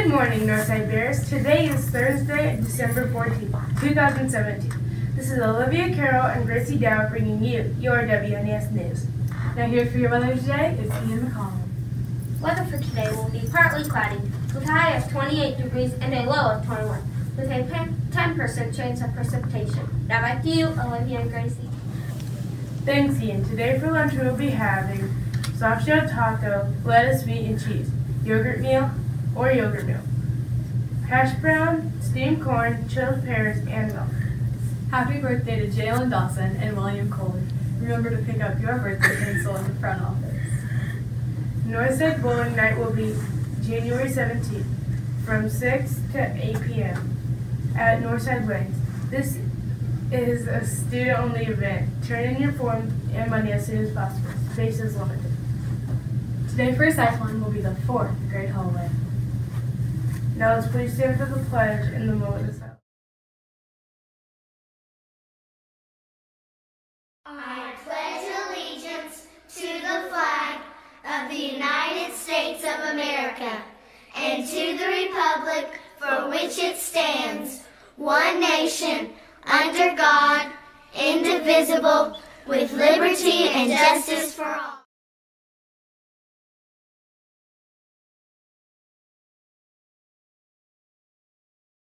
Good morning, Northside Bears. Today is Thursday, December 14, 2017. This is Olivia Carroll and Gracie Dow bringing you your WNES News. Now here for your weather today is Ian McCollum. Weather for today will be partly cloudy with a high of 28 degrees and a low of 21 with a 10% chance of precipitation. Now back to you, Olivia and Gracie. Thanks, Ian. Today for lunch we'll be having soft shell taco, lettuce, meat, and cheese, yogurt meal or yogurt milk, hash brown, steamed corn, chilled pears, and milk. Happy birthday to Jalen Dawson and William Kohler. Remember to pick up your birthday pencil in the front office. Northside Bowling Night will be January 17th from 6 to 8 p.m. at Northside Lanes. This is a student-only event. Turn in your form and money as soon as possible. Space is limited. Today for cycling will be the fourth grade hallway. Now let's please stand for the pledge in the moment of silence. I pledge allegiance to the flag of the United States of America and to the republic for which it stands, one nation, under God, indivisible, with liberty and justice for all.